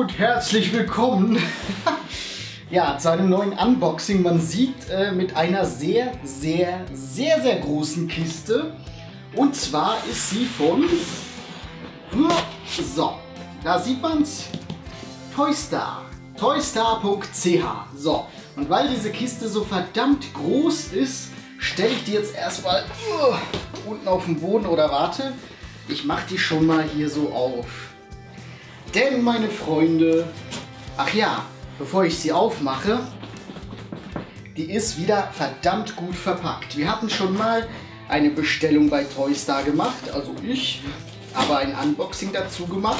und herzlich willkommen ja, zu einem neuen Unboxing. Man sieht äh, mit einer sehr, sehr, sehr, sehr großen Kiste. Und zwar ist sie von... So, da sieht man es. Toystar. Toystar.ch. So, und weil diese Kiste so verdammt groß ist, stelle ich die jetzt erstmal uh, unten auf den Boden oder warte. Ich mache die schon mal hier so auf. Denn meine Freunde, ach ja, bevor ich sie aufmache, die ist wieder verdammt gut verpackt. Wir hatten schon mal eine Bestellung bei Toystar gemacht, also ich, aber ein Unboxing dazu gemacht,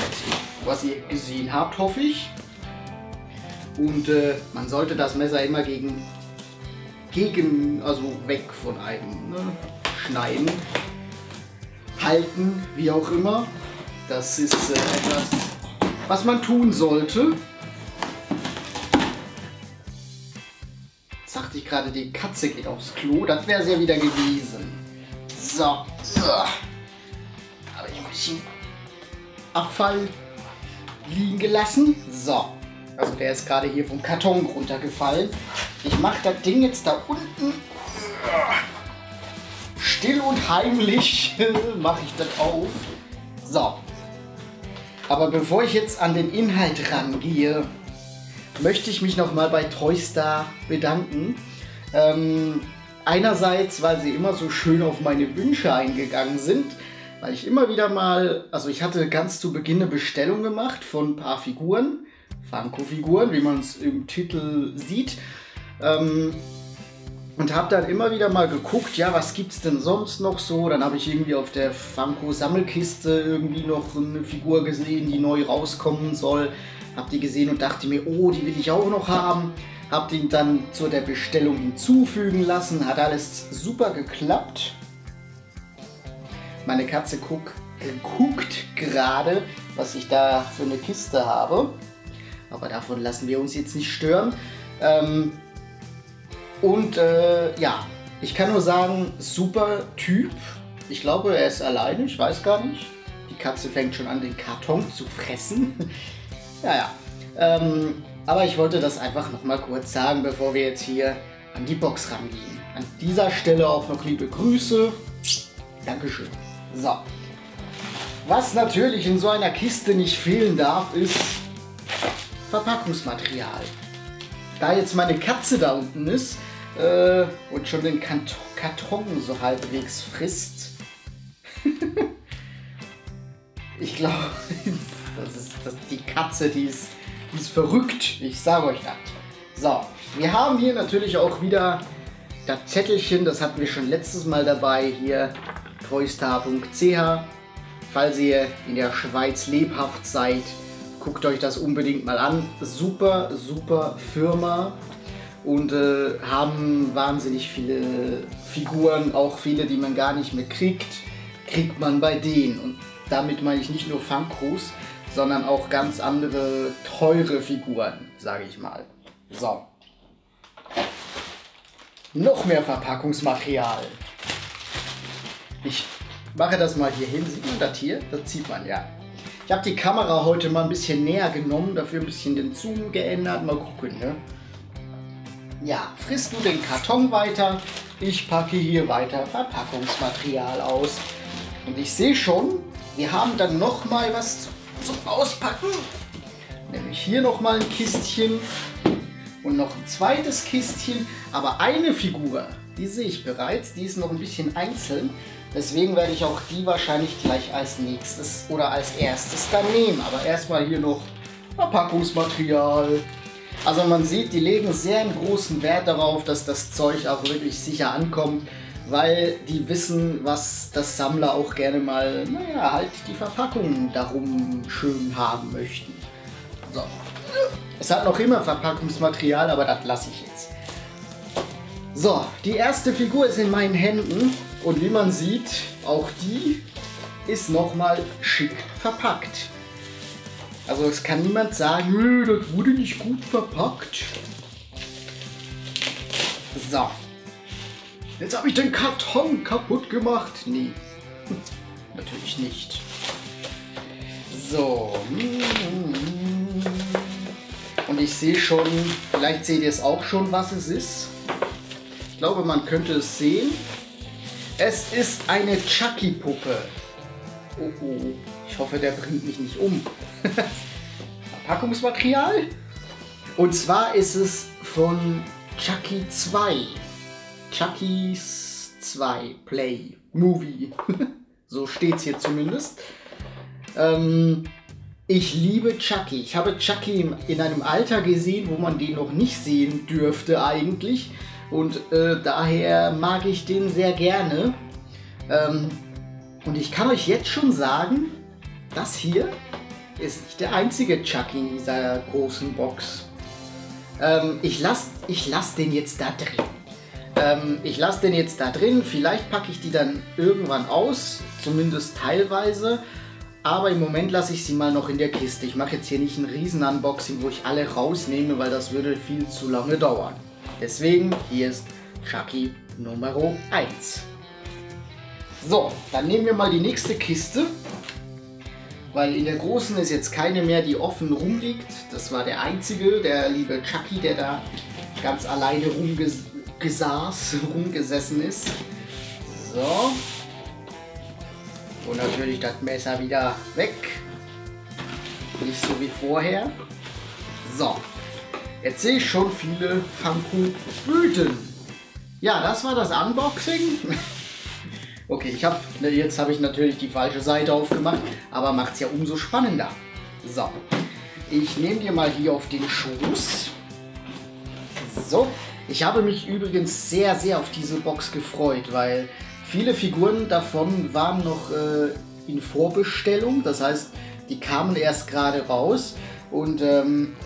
was ihr gesehen habt, hoffe ich. Und äh, man sollte das Messer immer gegen, gegen, also weg von einem, ne? schneiden, halten, wie auch immer. Das ist äh, etwas, was man tun sollte. Sagte ich gerade, die Katze geht aufs Klo. Das wäre sie ja wieder gewesen. So. Habe ich ein bisschen Abfall liegen gelassen. So. Also der ist gerade hier vom Karton runtergefallen. Ich mache das Ding jetzt da unten still und heimlich mache ich das auf. So. Aber bevor ich jetzt an den Inhalt rangehe, möchte ich mich nochmal bei Toystar bedanken. Ähm, einerseits, weil sie immer so schön auf meine Wünsche eingegangen sind, weil ich immer wieder mal, also ich hatte ganz zu Beginn eine Bestellung gemacht von ein paar Figuren, Funko-Figuren, wie man es im Titel sieht. Ähm, und habe dann immer wieder mal geguckt, ja, was gibt's denn sonst noch so? Dann habe ich irgendwie auf der Funko Sammelkiste irgendwie noch eine Figur gesehen, die neu rauskommen soll. Hab die gesehen und dachte mir, oh, die will ich auch noch haben. Hab die dann zu der Bestellung hinzufügen lassen. Hat alles super geklappt. Meine Katze guck, guckt gerade, was ich da für eine Kiste habe. Aber davon lassen wir uns jetzt nicht stören. Ähm, und äh, ja, ich kann nur sagen, super Typ. Ich glaube, er ist alleine, ich weiß gar nicht. Die Katze fängt schon an, den Karton zu fressen. ja, ja. Ähm, aber ich wollte das einfach noch mal kurz sagen, bevor wir jetzt hier an die Box rangehen. An dieser Stelle auch noch liebe Grüße. Dankeschön. So. Was natürlich in so einer Kiste nicht fehlen darf, ist Verpackungsmaterial. Da jetzt meine Katze da unten ist, äh, und schon den Karton, Karton so halbwegs frisst. ich glaube, das ist das, die Katze, die ist, die ist verrückt. Ich sage euch das. So, wir haben hier natürlich auch wieder das Zettelchen, das hatten wir schon letztes Mal dabei, hier toystar.ch. Falls ihr in der Schweiz lebhaft seid, guckt euch das unbedingt mal an. Super, super Firma und äh, haben wahnsinnig viele Figuren, auch viele, die man gar nicht mehr kriegt, kriegt man bei denen. Und damit meine ich nicht nur Funkos, sondern auch ganz andere teure Figuren, sage ich mal. So. Noch mehr Verpackungsmaterial. Ich mache das mal hier hin. Sieht man das hier? Das sieht man, ja. Ich habe die Kamera heute mal ein bisschen näher genommen, dafür ein bisschen den Zoom geändert. Mal gucken, ne? Ja, frisst du den Karton weiter. Ich packe hier weiter Verpackungsmaterial aus. Und ich sehe schon, wir haben dann noch mal was zum Auspacken. Nämlich hier noch mal ein Kistchen und noch ein zweites Kistchen. Aber eine Figur, die sehe ich bereits, die ist noch ein bisschen einzeln. Deswegen werde ich auch die wahrscheinlich gleich als nächstes oder als erstes dann nehmen. Aber erstmal hier noch Verpackungsmaterial. Also man sieht, die legen sehr einen großen Wert darauf, dass das Zeug auch wirklich sicher ankommt, weil die wissen, was das Sammler auch gerne mal, naja, halt die Verpackung darum schön haben möchten. So. Es hat noch immer Verpackungsmaterial, aber das lasse ich jetzt. So, die erste Figur ist in meinen Händen und wie man sieht, auch die ist nochmal schick verpackt. Also es kann niemand sagen, das wurde nicht gut verpackt. So. Jetzt habe ich den Karton kaputt gemacht. Nee, natürlich nicht. So. Und ich sehe schon, vielleicht seht ihr es auch schon, was es ist. Ich glaube, man könnte es sehen. Es ist eine Chucky-Puppe. Oh oh, ich hoffe, der bringt mich nicht um. Verpackungsmaterial. Und zwar ist es von Chucky 2. Chucky's 2 Play Movie. so steht es hier zumindest. Ähm, ich liebe Chucky. Ich habe Chucky in einem Alter gesehen, wo man den noch nicht sehen dürfte eigentlich. Und äh, daher mag ich den sehr gerne. Ähm, und ich kann euch jetzt schon sagen, das hier ist nicht der einzige Chucky in dieser großen Box. Ähm, ich lasse ich lass den jetzt da drin. Ähm, ich lasse den jetzt da drin. Vielleicht packe ich die dann irgendwann aus, zumindest teilweise. Aber im Moment lasse ich sie mal noch in der Kiste. Ich mache jetzt hier nicht ein riesen Unboxing, wo ich alle rausnehme, weil das würde viel zu lange dauern. Deswegen, hier ist Chucky Nummer 1. So, dann nehmen wir mal die nächste Kiste. Weil in der großen ist jetzt keine mehr, die offen rumliegt. Das war der einzige, der liebe Chucky, der da ganz alleine rumgesaß, rumgesessen ist. So. Und natürlich das Messer wieder weg. Nicht so wie vorher. So. Jetzt sehe ich schon viele Funko-Blüten. Ja, das war das Unboxing. Okay, ich habe ne, jetzt habe ich natürlich die falsche Seite aufgemacht, aber macht es ja umso spannender. So, ich nehme dir mal hier auf den Schoß. So, ich habe mich übrigens sehr, sehr auf diese Box gefreut, weil viele Figuren davon waren noch äh, in Vorbestellung. Das heißt, die kamen erst gerade raus und ähm,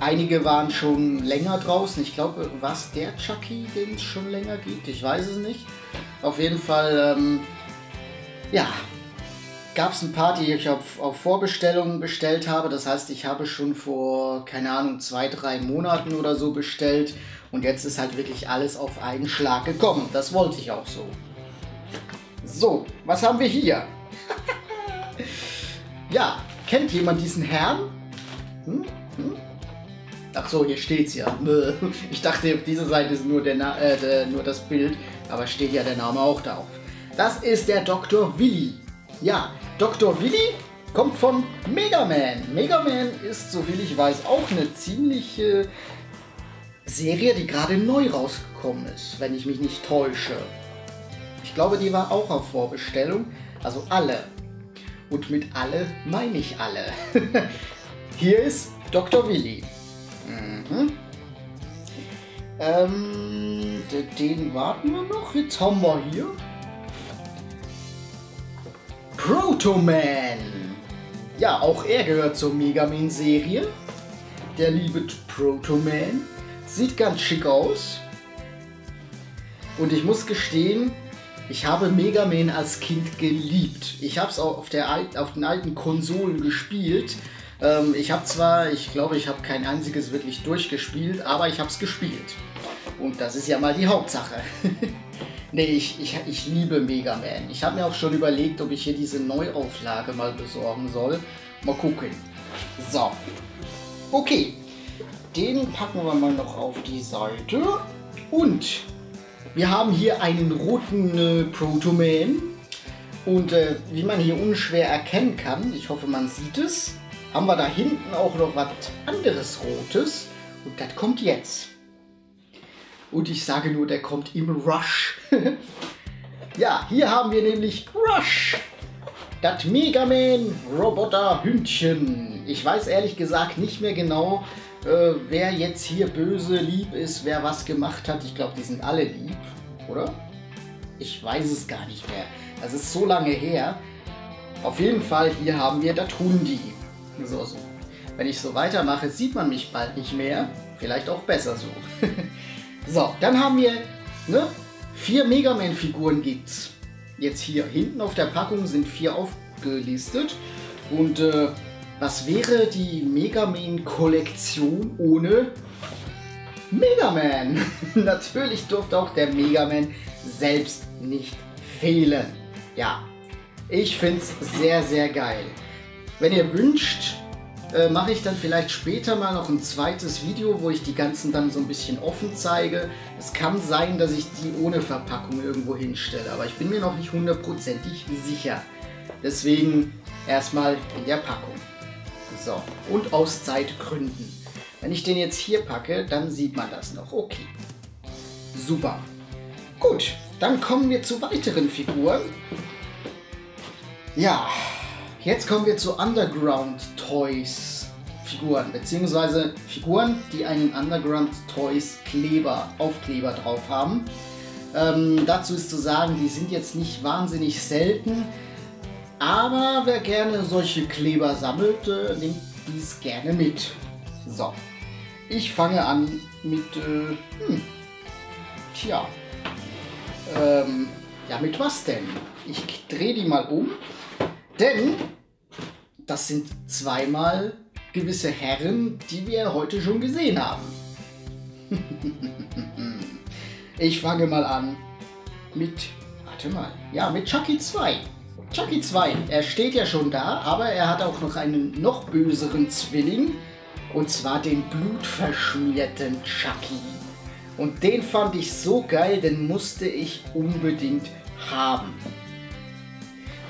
einige waren schon länger draußen. Ich glaube, was der Chucky, den es schon länger gibt, ich weiß es nicht. Auf jeden Fall, ähm, ja, gab es ein paar, die ich auf, auf Vorbestellungen bestellt habe. Das heißt, ich habe schon vor, keine Ahnung, zwei, drei Monaten oder so bestellt. Und jetzt ist halt wirklich alles auf einen Schlag gekommen. Das wollte ich auch so. So, was haben wir hier? ja, kennt jemand diesen Herrn? Hm? Hm? Ach so, hier steht's ja. Ich dachte, auf dieser Seite ist nur, der, äh, nur das Bild, aber steht ja der Name auch drauf. Das ist der Dr. Willy. Ja, Dr. Willy kommt von Mega Man. Mega Man ist, soviel ich weiß, auch eine ziemliche Serie, die gerade neu rausgekommen ist, wenn ich mich nicht täusche. Ich glaube, die war auch auf Vorbestellung. Also alle. Und mit alle meine ich alle. Hier ist Dr. Willy. Mhm. Ähm, den warten wir noch. Jetzt haben wir hier Proto-Man. Ja, auch er gehört zur Mega Man-Serie. Der liebe Proto-Man. Sieht ganz schick aus. Und ich muss gestehen, ich habe Mega Man als Kind geliebt. Ich habe es auch auf, der, auf den alten Konsolen gespielt. Ähm, ich habe zwar, ich glaube, ich habe kein einziges wirklich durchgespielt, aber ich habe es gespielt. Und das ist ja mal die Hauptsache. nee, ich, ich, ich liebe Mega Man. Ich habe mir auch schon überlegt, ob ich hier diese Neuauflage mal besorgen soll. Mal gucken. So. Okay. Den packen wir mal noch auf die Seite. Und wir haben hier einen roten äh, Proto-Man. Und äh, wie man hier unschwer erkennen kann, ich hoffe man sieht es, haben wir da hinten auch noch was anderes Rotes. Und das kommt jetzt. Und ich sage nur, der kommt im Rush. ja, hier haben wir nämlich Rush. Das Mega Man Roboter Hündchen. Ich weiß ehrlich gesagt nicht mehr genau, äh, wer jetzt hier böse, lieb ist, wer was gemacht hat. Ich glaube, die sind alle lieb, oder? Ich weiß es gar nicht mehr. Das ist so lange her. Auf jeden Fall, hier haben wir das Hundi. So, so. Wenn ich so weitermache, sieht man mich bald nicht mehr. Vielleicht auch besser so. so, dann haben wir ne, vier Mega Man-Figuren gibt's. Jetzt hier hinten auf der Packung sind vier aufgelistet. Und äh, was wäre die Mega Man-Kollektion ohne Mega Man? Natürlich durfte auch der Mega Man selbst nicht fehlen. Ja, ich finde es sehr, sehr geil. Wenn ihr wünscht, äh, mache ich dann vielleicht später mal noch ein zweites Video, wo ich die ganzen dann so ein bisschen offen zeige. Es kann sein, dass ich die ohne Verpackung irgendwo hinstelle, aber ich bin mir noch nicht hundertprozentig sicher. Deswegen erstmal in der Packung. So, und aus Zeitgründen. Wenn ich den jetzt hier packe, dann sieht man das noch. Okay. Super. Gut, dann kommen wir zu weiteren Figuren. Ja, jetzt kommen wir zu Underground Toys Figuren, beziehungsweise Figuren, die einen Underground Toys Kleber, Aufkleber drauf haben. Ähm, dazu ist zu sagen, die sind jetzt nicht wahnsinnig selten, aber wer gerne solche Kleber sammelt, äh, nimmt dies gerne mit. So, ich fange an mit, äh, hm, tja, ähm, ja mit was denn? Ich drehe die mal um, denn das sind zweimal gewisse Herren, die wir heute schon gesehen haben. ich fange mal an mit, warte mal, ja, mit Chucky 2. Chucky 2, er steht ja schon da, aber er hat auch noch einen noch böseren Zwilling. Und zwar den blutverschmierten Chucky. Und den fand ich so geil, den musste ich unbedingt haben.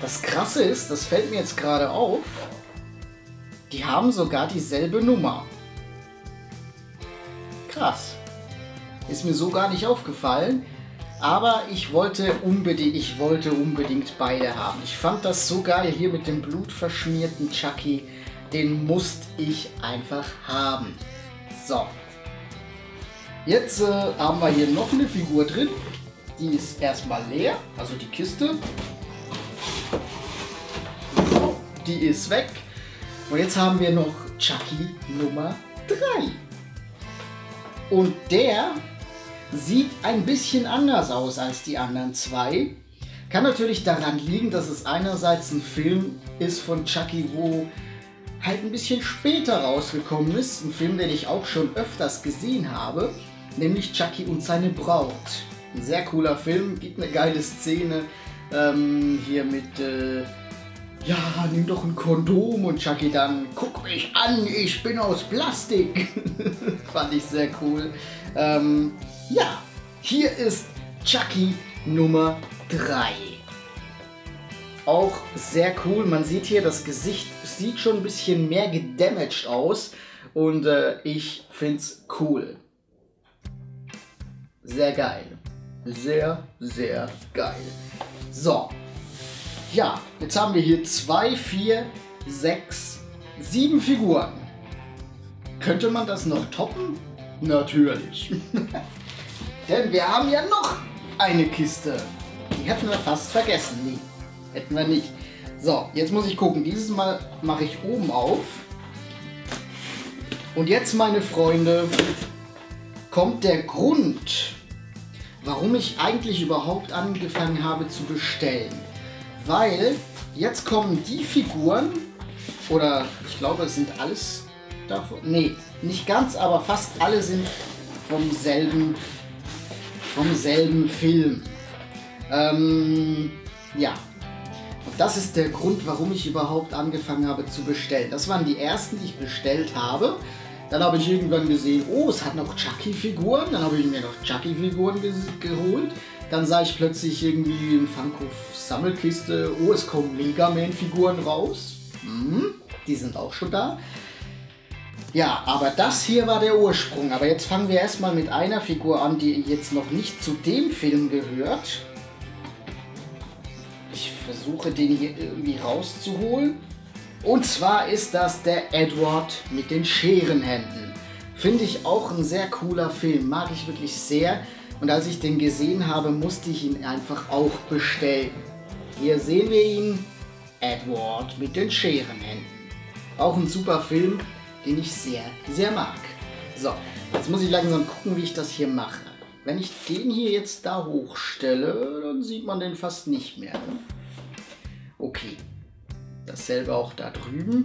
Das krasse ist, das fällt mir jetzt gerade auf, die haben sogar dieselbe Nummer. Krass. Ist mir so gar nicht aufgefallen. Aber ich wollte unbedingt, ich wollte unbedingt beide haben. Ich fand das so geil hier mit dem blutverschmierten Chucky. Den musste ich einfach haben. So. Jetzt äh, haben wir hier noch eine Figur drin. Die ist erstmal leer, also die Kiste. Die ist weg. Und jetzt haben wir noch Chucky Nummer 3. Und der sieht ein bisschen anders aus als die anderen zwei. Kann natürlich daran liegen, dass es einerseits ein Film ist von Chucky, wo halt ein bisschen später rausgekommen ist. Ein Film, den ich auch schon öfters gesehen habe, nämlich Chucky und seine Braut. Ein sehr cooler Film, gibt eine geile Szene ähm, hier mit, äh, ja, nimm doch ein Kondom und Chucky dann, guck mich an, ich bin aus Plastik. Fand ich sehr cool. Ähm, ja, hier ist Chucky Nummer 3. Auch sehr cool. Man sieht hier, das Gesicht sieht schon ein bisschen mehr gedamaged aus. Und äh, ich finde es cool. Sehr geil. Sehr, sehr geil. So. Ja, jetzt haben wir hier 2, 4, 6, 7 Figuren. Könnte man das noch toppen? Natürlich. Denn wir haben ja noch eine Kiste. Die hätten wir fast vergessen. Nee, hätten wir nicht. So, jetzt muss ich gucken. Dieses Mal mache ich oben auf. Und jetzt, meine Freunde, kommt der Grund, warum ich eigentlich überhaupt angefangen habe zu bestellen. Weil jetzt kommen die Figuren, oder ich glaube, es sind alles davon. Nee, nicht ganz, aber fast alle sind vom selben vom selben Film. Ähm, ja. Und das ist der Grund, warum ich überhaupt angefangen habe zu bestellen. Das waren die ersten, die ich bestellt habe. Dann habe ich irgendwann gesehen, oh, es hat noch Chucky-Figuren. Dann habe ich mir noch Chucky-Figuren ge geholt. Dann sah ich plötzlich irgendwie im Funko Sammelkiste, oh, es kommen Mega Man-Figuren raus. Hm, die sind auch schon da. Ja, aber das hier war der Ursprung. Aber jetzt fangen wir erstmal mit einer Figur an, die jetzt noch nicht zu dem Film gehört. Ich versuche den hier irgendwie rauszuholen. Und zwar ist das der Edward mit den Scherenhänden. Finde ich auch ein sehr cooler Film, mag ich wirklich sehr. Und als ich den gesehen habe, musste ich ihn einfach auch bestellen. Hier sehen wir ihn, Edward mit den Scherenhänden. Auch ein super Film, den ich sehr, sehr mag. So, jetzt muss ich langsam gucken, wie ich das hier mache. Wenn ich den hier jetzt da hochstelle, dann sieht man den fast nicht mehr. Okay, dasselbe auch da drüben.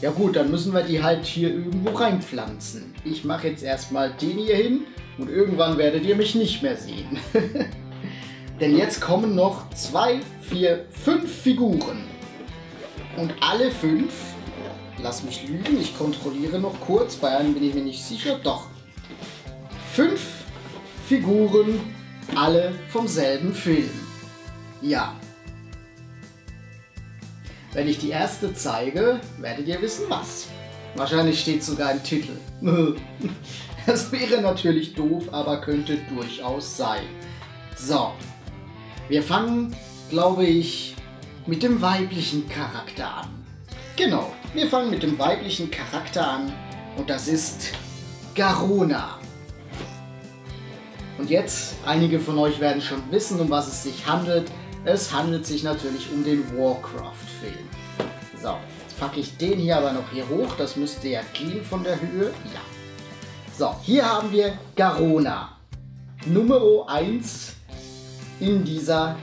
Ja gut, dann müssen wir die halt hier irgendwo reinpflanzen. Ich mache jetzt erstmal den hier hin und irgendwann werdet ihr mich nicht mehr sehen. Denn jetzt kommen noch zwei, vier, fünf Figuren. Und alle fünf lass mich lügen, ich kontrolliere noch kurz, bei einem bin ich mir nicht sicher, doch. Fünf Figuren, alle vom selben Film. Ja. Wenn ich die erste zeige, werdet ihr wissen, was. Wahrscheinlich steht sogar im Titel. Das wäre natürlich doof, aber könnte durchaus sein. So, wir fangen, glaube ich, mit dem weiblichen Charakter an. Genau, wir fangen mit dem weiblichen Charakter an und das ist Garona. Und jetzt, einige von euch werden schon wissen, um was es sich handelt. Es handelt sich natürlich um den Warcraft-Film. So, jetzt packe ich den hier aber noch hier hoch. Das müsste ja gehen von der Höhe. Ja. So, hier haben wir Garona. Nummer 1 in dieser,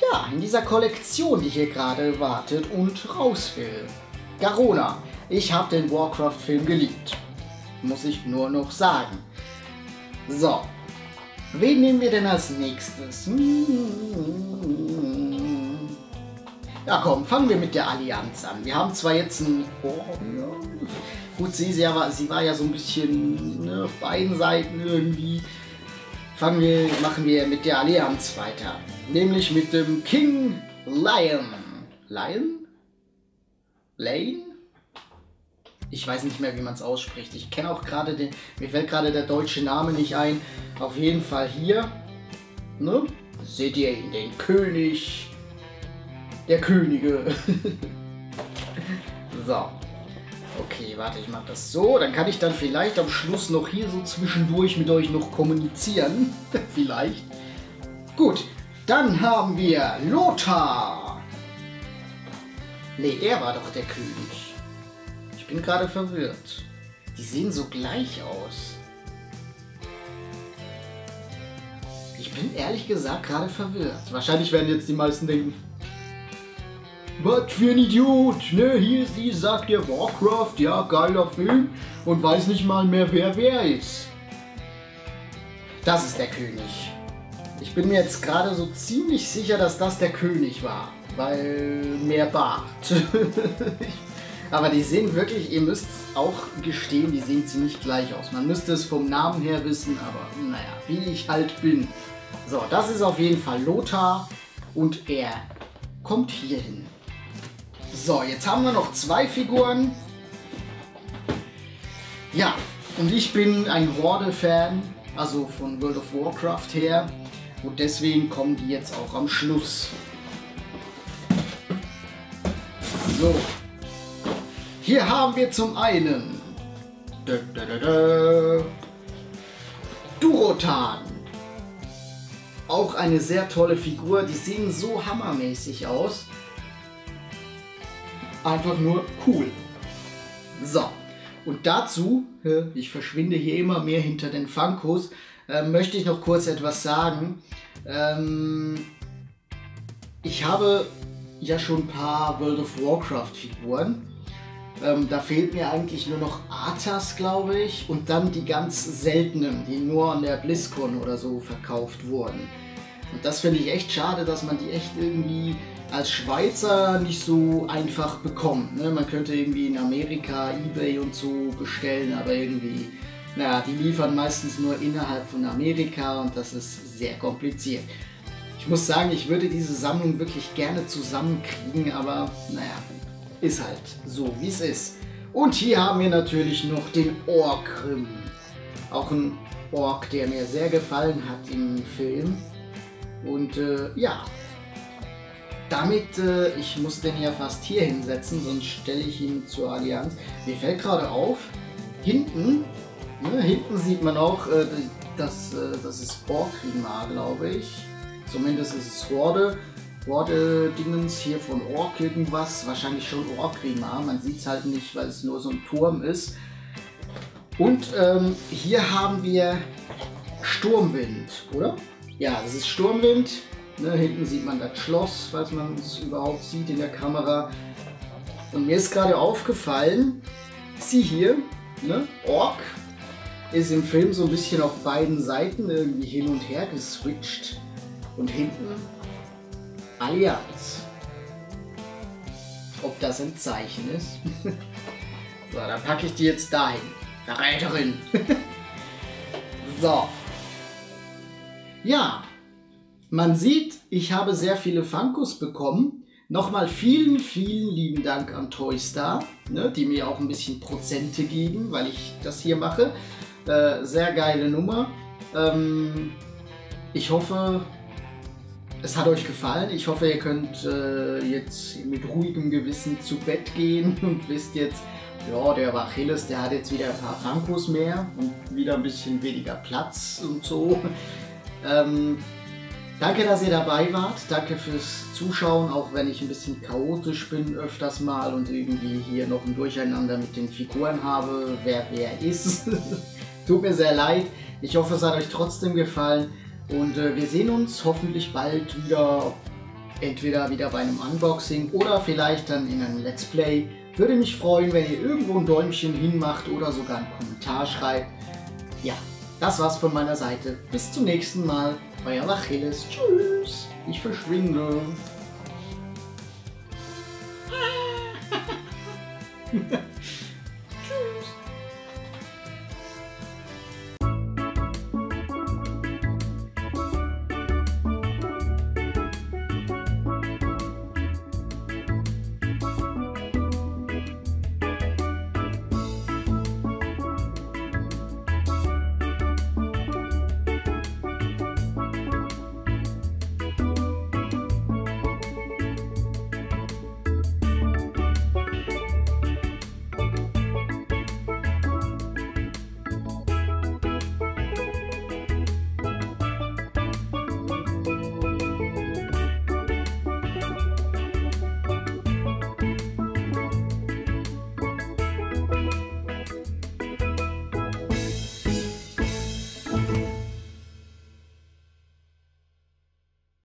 ja, in dieser Kollektion, die hier gerade wartet und raus will. Garona. Ich habe den Warcraft-Film geliebt. Muss ich nur noch sagen. So. Wen nehmen wir denn als nächstes? Ja komm, fangen wir mit der Allianz an. Wir haben zwar jetzt ein... Oh, ja. Gut, sie, sie, war, sie war ja so ein bisschen ne, auf beiden Seiten irgendwie. Fangen wir, machen wir mit der Allianz weiter. Nämlich mit dem King Lion. Lion? Lane? Ich weiß nicht mehr, wie man es ausspricht. Ich kenne auch gerade den, mir fällt gerade der deutsche Name nicht ein. Auf jeden Fall hier, ne? Seht ihr ihn, den König der Könige. so. Okay, warte, ich mache das so. Dann kann ich dann vielleicht am Schluss noch hier so zwischendurch mit euch noch kommunizieren. vielleicht. Gut, dann haben wir Lothar. Nee, er war doch der König. Ich bin gerade verwirrt. Die sehen so gleich aus. Ich bin ehrlich gesagt gerade verwirrt. Wahrscheinlich werden jetzt die meisten denken, was für ein Idiot, ne? Hier sie sagt der Warcraft, ja, geiler Film und weiß nicht mal mehr, wer wer ist. Das ist der König. Ich bin mir jetzt gerade so ziemlich sicher, dass das der König war, weil mehr Bart. aber die sehen wirklich, ihr müsst auch gestehen, die sehen ziemlich gleich aus. Man müsste es vom Namen her wissen, aber naja, wie ich halt bin. So, das ist auf jeden Fall Lothar und er kommt hier hin. So, jetzt haben wir noch zwei Figuren. Ja, und ich bin ein Horde-Fan, also von World of Warcraft her. Und deswegen kommen die jetzt auch am Schluss. So. Hier haben wir zum einen da, da, da, Durotan. Auch eine sehr tolle Figur. Die sehen so hammermäßig aus einfach nur cool. So, und dazu, ich verschwinde hier immer mehr hinter den Funkos, äh, möchte ich noch kurz etwas sagen. Ähm, ich habe ja schon ein paar World of Warcraft Figuren. Ähm, da fehlt mir eigentlich nur noch Arthas, glaube ich, und dann die ganz seltenen, die nur an der BlizzCon oder so verkauft wurden. Und das finde ich echt schade, dass man die echt irgendwie als Schweizer nicht so einfach bekommt. Ne? Man könnte irgendwie in Amerika, Ebay und so bestellen, aber irgendwie, naja, die liefern meistens nur innerhalb von Amerika und das ist sehr kompliziert. Ich muss sagen, ich würde diese Sammlung wirklich gerne zusammenkriegen, aber naja, ist halt so, wie es ist. Und hier haben wir natürlich noch den Orkrim. Auch ein Ork, der mir sehr gefallen hat im Film. Und äh, ja, damit, äh, ich muss den ja fast hier hinsetzen, sonst stelle ich ihn zur Allianz. Mir fällt gerade auf, hinten, ne, hinten sieht man auch, äh, das, äh, das ist Ork-Rimar, glaube ich. Zumindest ist es Horde. Horde-Dingens hier von Ork irgendwas, wahrscheinlich schon Ork-Rimar. Man sieht es halt nicht, weil es nur so ein Turm ist. Und ähm, hier haben wir Sturmwind, oder? Ja, das ist Sturmwind. Ne, hinten sieht man das Schloss, falls man es überhaupt sieht in der Kamera. Und mir ist gerade aufgefallen, sie hier, ne, Ork, ist im Film so ein bisschen auf beiden Seiten irgendwie hin und her geswitcht. Und hinten Allianz. ob das ein Zeichen ist. so, dann packe ich die jetzt dahin. Verräterin. so. Ja, man sieht, ich habe sehr viele Funkos bekommen. Nochmal vielen, vielen lieben Dank an Toystar, ne, die mir auch ein bisschen Prozente geben, weil ich das hier mache. Äh, sehr geile Nummer. Ähm, ich hoffe, es hat euch gefallen. Ich hoffe, ihr könnt äh, jetzt mit ruhigem Gewissen zu Bett gehen und wisst jetzt, ja, der Achilles, der hat jetzt wieder ein paar Funkos mehr und wieder ein bisschen weniger Platz und so. Ähm, danke, dass ihr dabei wart. Danke fürs Zuschauen, auch wenn ich ein bisschen chaotisch bin öfters mal und irgendwie hier noch ein Durcheinander mit den Figuren habe, wer wer ist. Tut mir sehr leid. Ich hoffe, es hat euch trotzdem gefallen. Und äh, wir sehen uns hoffentlich bald wieder, entweder wieder bei einem Unboxing oder vielleicht dann in einem Let's Play. Würde mich freuen, wenn ihr irgendwo ein Däumchen hinmacht oder sogar einen Kommentar schreibt. Ja, das war's von meiner Seite. Bis zum nächsten Mal. Euer Achilles. Tschüss. Ich verschwinde.